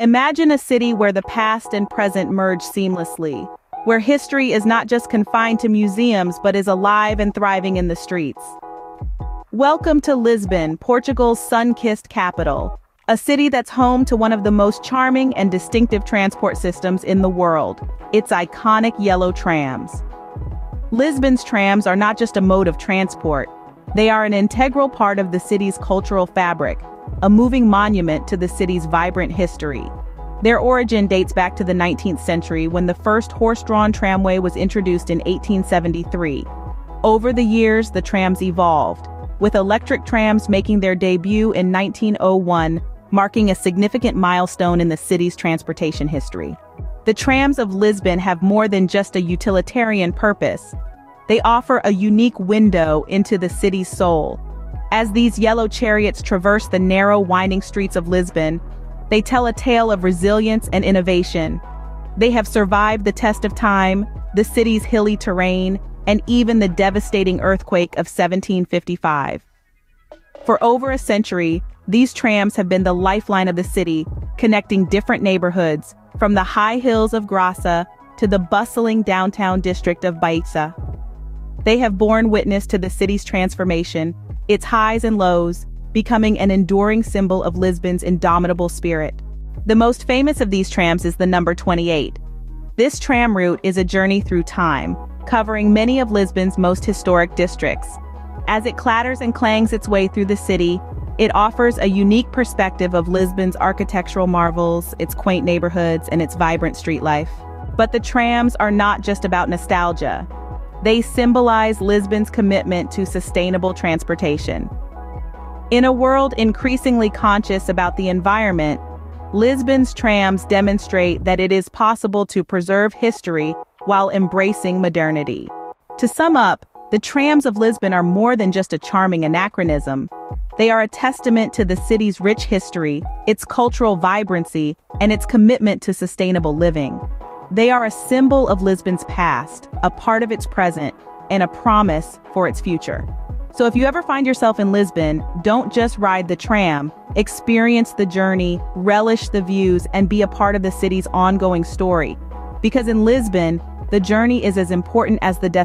Imagine a city where the past and present merge seamlessly, where history is not just confined to museums but is alive and thriving in the streets. Welcome to Lisbon, Portugal's sun-kissed capital, a city that's home to one of the most charming and distinctive transport systems in the world, its iconic yellow trams. Lisbon's trams are not just a mode of transport, they are an integral part of the city's cultural fabric, a moving monument to the city's vibrant history. Their origin dates back to the 19th century when the first horse-drawn tramway was introduced in 1873. Over the years, the trams evolved, with electric trams making their debut in 1901, marking a significant milestone in the city's transportation history. The trams of Lisbon have more than just a utilitarian purpose. They offer a unique window into the city's soul, as these yellow chariots traverse the narrow, winding streets of Lisbon, they tell a tale of resilience and innovation. They have survived the test of time, the city's hilly terrain, and even the devastating earthquake of 1755. For over a century, these trams have been the lifeline of the city, connecting different neighborhoods, from the high hills of Graça to the bustling downtown district of Baixa. They have borne witness to the city's transformation, its highs and lows, becoming an enduring symbol of Lisbon's indomitable spirit. The most famous of these trams is the number 28. This tram route is a journey through time, covering many of Lisbon's most historic districts. As it clatters and clangs its way through the city, it offers a unique perspective of Lisbon's architectural marvels, its quaint neighborhoods, and its vibrant street life. But the trams are not just about nostalgia. They symbolize Lisbon's commitment to sustainable transportation. In a world increasingly conscious about the environment, Lisbon's trams demonstrate that it is possible to preserve history while embracing modernity. To sum up, the trams of Lisbon are more than just a charming anachronism. They are a testament to the city's rich history, its cultural vibrancy, and its commitment to sustainable living. They are a symbol of Lisbon's past, a part of its present, and a promise for its future. So if you ever find yourself in Lisbon, don't just ride the tram, experience the journey, relish the views, and be a part of the city's ongoing story. Because in Lisbon, the journey is as important as the destination.